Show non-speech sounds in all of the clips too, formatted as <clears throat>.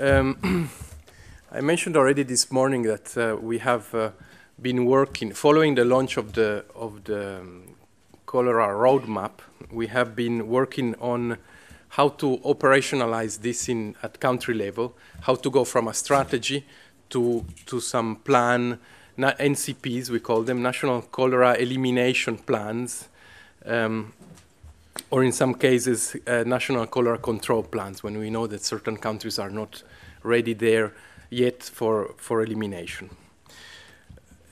Um, <clears throat> I mentioned already this morning that uh, we have uh, been working, following the launch of the, of the um, cholera roadmap, we have been working on how to operationalize this in, at country level, how to go from a strategy to, to some plan, NCPs, we call them, National Cholera Elimination Plans, um, or in some cases, uh, national cholera control plans when we know that certain countries are not ready there yet for, for elimination.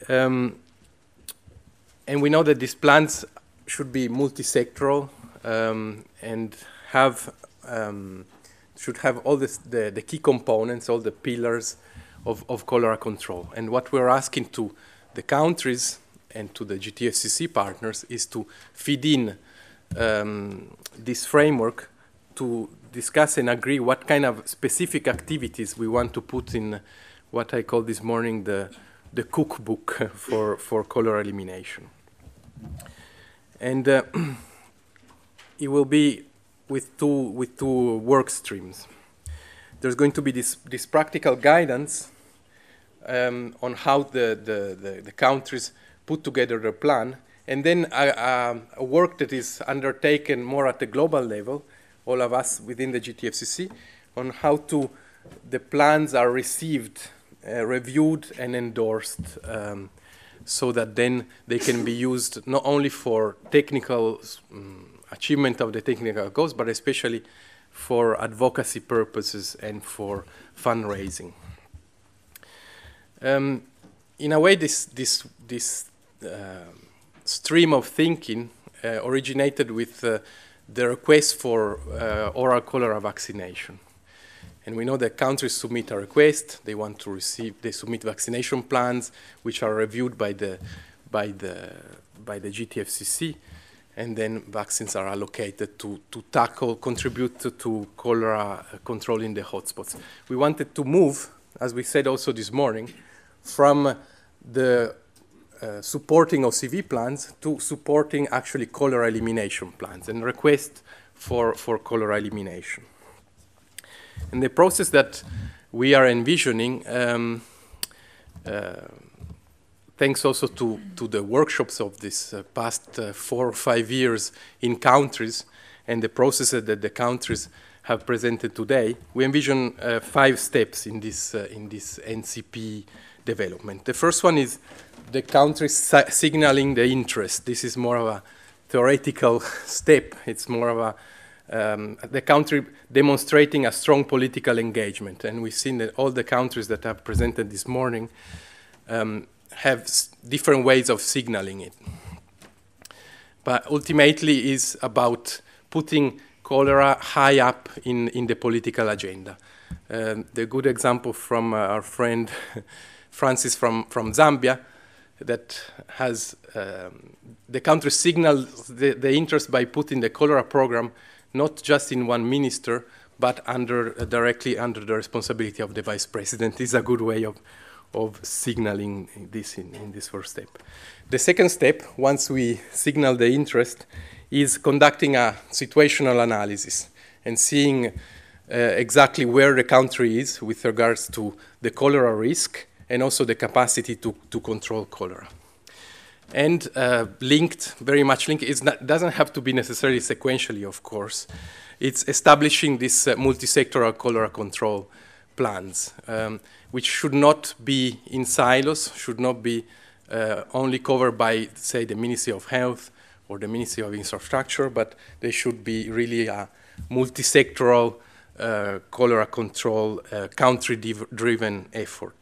Um, and we know that these plans should be multi-sectoral um, and have um, should have all this, the, the key components, all the pillars of, of cholera control. And what we're asking to the countries and to the GTFCC partners is to feed in um, this framework to discuss and agree what kind of specific activities we want to put in what I call this morning the, the cookbook <laughs> for, for cholera elimination. And uh, <clears throat> it will be with two, with two work streams. There's going to be this, this practical guidance um, on how the, the, the, the, countries put together their plan, and then a, a, work that is undertaken more at the global level, all of us within the GTFCC, on how to the plans are received, uh, reviewed, and endorsed, um, so that then they can be used not only for technical um, achievement of the technical goals, but especially for advocacy purposes and for fundraising. Um, in a way, this, this, this uh, stream of thinking uh, originated with uh, the request for uh, oral cholera vaccination. And we know that countries submit a request, they want to receive, they submit vaccination plans, which are reviewed by the, by the, by the GTFCC and then vaccines are allocated to, to tackle, contribute to, to cholera control in the hotspots. We wanted to move, as we said also this morning, from the uh, supporting OCV plans to supporting actually cholera elimination plans and request for, for cholera elimination. And the process that we are envisioning um, uh, thanks also to, to the workshops of this uh, past uh, four or five years in countries and the processes that the countries have presented today, we envision uh, five steps in this, uh, in this NCP development. The first one is the countries signaling the interest. This is more of a theoretical <laughs> step. It's more of a um, the country demonstrating a strong political engagement. And we've seen that all the countries that have presented this morning um, have different ways of signaling it. But ultimately is about putting cholera high up in, in the political agenda. Um, the good example from uh, our friend <laughs> Francis from, from Zambia that has um, the country signals the, the, interest by putting the cholera program not just in one minister, but under uh, directly under the responsibility of the vice president is a good way of, of signaling this in, in this first step. The second step, once we signal the interest, is conducting a situational analysis and seeing uh, exactly where the country is with regards to the cholera risk and also the capacity to, to control cholera. And uh, linked, very much linked, it doesn't have to be necessarily sequentially, of course. It's establishing this uh, multi-sectoral cholera control plans. Um, which should not be in silos, should not be uh, only covered by, say, the Ministry of Health or the Ministry of Infrastructure, but they should be really a multi-sectoral uh, cholera control, uh, country-driven effort.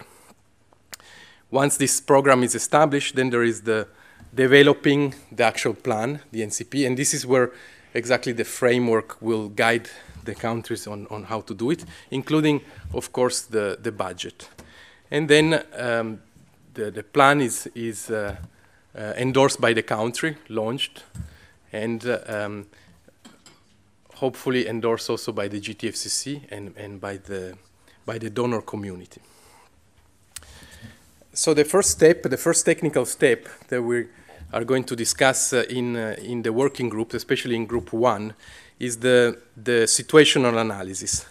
Once this program is established, then there is the developing the actual plan, the NCP, and this is where exactly the framework will guide the countries on, on how to do it, including, of course, the, the budget. And then um, the, the plan is, is uh, uh, endorsed by the country, launched, and uh, um, hopefully endorsed also by the GTFCC and, and by, the, by the donor community. So the first step, the first technical step that we are going to discuss uh, in, uh, in the working group, especially in group one, is the, the situational analysis.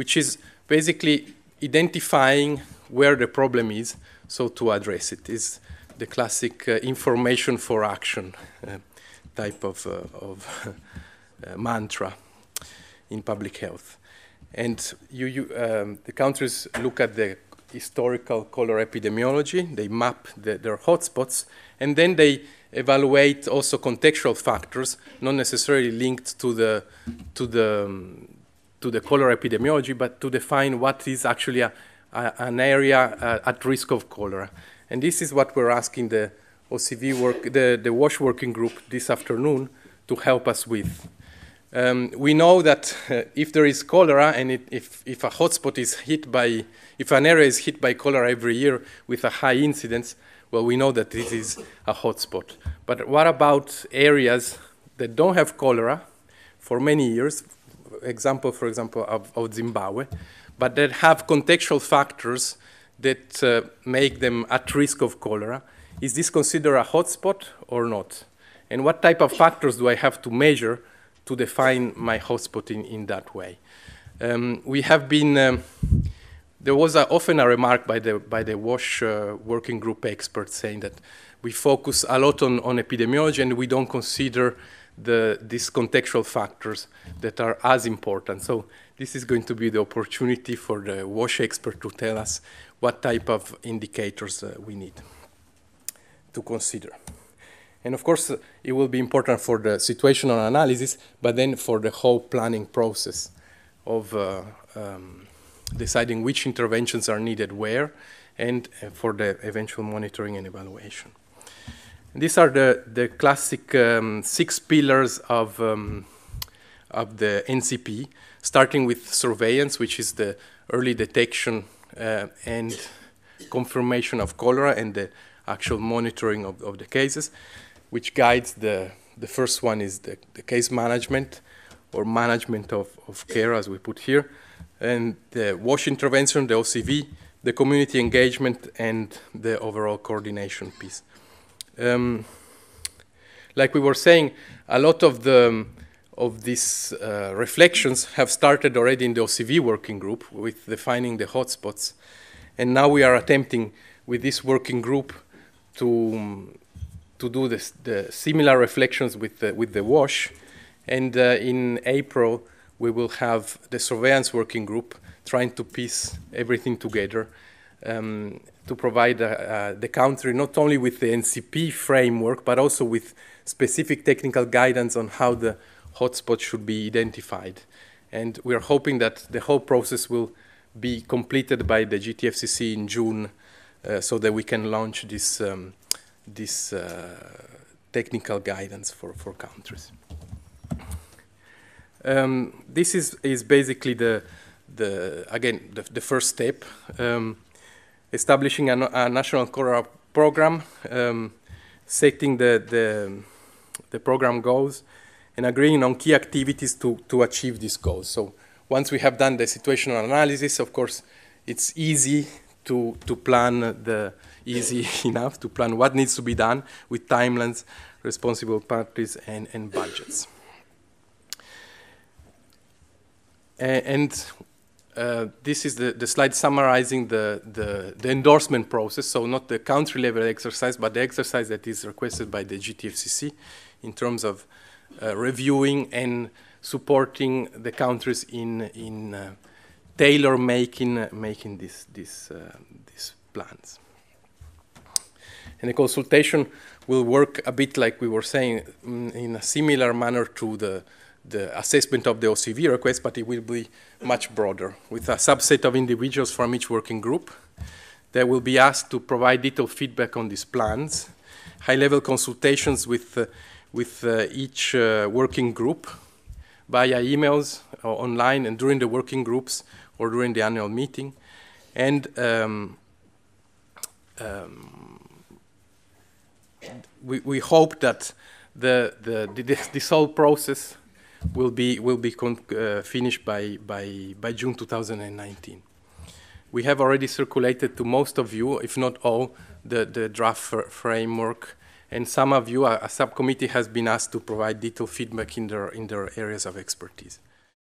which is basically identifying where the problem is, so to address it. Is the classic uh, information for action uh, type of, uh, of <laughs> uh, mantra in public health. And you, you, um, the countries look at the historical cholera epidemiology, they map the, their hotspots, and then they evaluate also contextual factors, not necessarily linked to the, to the, to the cholera epidemiology, but to define what is actually a, a, an area uh, at risk of cholera. And this is what we're asking the OCV work, the, the WASH working group this afternoon to help us with. Um, we know that uh, if there is cholera and it, if, if a hotspot is hit by, if an area is hit by cholera every year with a high incidence, well, we know that this is a hotspot. But what about areas that don't have cholera for many years? Example, for example, of, of Zimbabwe, but that have contextual factors that uh, make them at risk of cholera. Is this considered a hotspot or not? And what type of factors do I have to measure to define my hotspot in, in that way. Um, we have been, um, there was a, often a remark by the, by the WASH uh, working group experts saying that we focus a lot on, on epidemiology and we don't consider the, these contextual factors that are as important. So this is going to be the opportunity for the WASH expert to tell us what type of indicators uh, we need to consider. And of course, it will be important for the situational analysis, but then for the whole planning process of uh, um, deciding which interventions are needed where and uh, for the eventual monitoring and evaluation. These are the, the classic um, six pillars of, um, of the NCP, starting with surveillance, which is the early detection uh, and confirmation of cholera and the actual monitoring of, of the cases which guides the, the first one is the, the case management or management of, of care, as we put here, and the WASH intervention, the OCV, the community engagement, and the overall coordination piece. Um, like we were saying, a lot of the of these uh, reflections have started already in the OCV working group with defining the hotspots, and now we are attempting with this working group to to do this, the similar reflections with the, with the WASH. And uh, in April, we will have the surveillance working group trying to piece everything together um, to provide uh, uh, the country not only with the NCP framework, but also with specific technical guidance on how the hotspots should be identified. And we are hoping that the whole process will be completed by the GTFCC in June uh, so that we can launch this um, this uh, technical guidance for, for countries. Um, this is, is basically the, the again, the, the first step, um, establishing a, a, national cholera program, um, setting the, the, the program goals, and agreeing on key activities to, to achieve these goals. So once we have done the situational analysis, of course, it's easy to, to plan the, easy <laughs> enough to plan what needs to be done with timelines, responsible parties, and, and budgets. and uh, this is the, the, slide summarizing the, the, the, endorsement process, so not the country level exercise, but the exercise that is requested by the GTFCC in terms of uh, reviewing and supporting the countries in, in uh, tailor making, making this, this, uh, these plans. And the consultation will work a bit like we were saying mm, in a similar manner to the, the assessment of the OCV request, but it will be much broader with a subset of individuals from each working group. They will be asked to provide detailed feedback on these plans, high-level consultations with, uh, with uh, each uh, working group via emails or online and during the working groups or during the annual meeting. And um, um, we, we hope that the, the, this, this whole process will be, will be uh, finished by, by, by June 2019. We have already circulated to most of you, if not all, the, the draft framework, and some of you, a, a, subcommittee has been asked to provide detailed feedback in their, in their areas of expertise.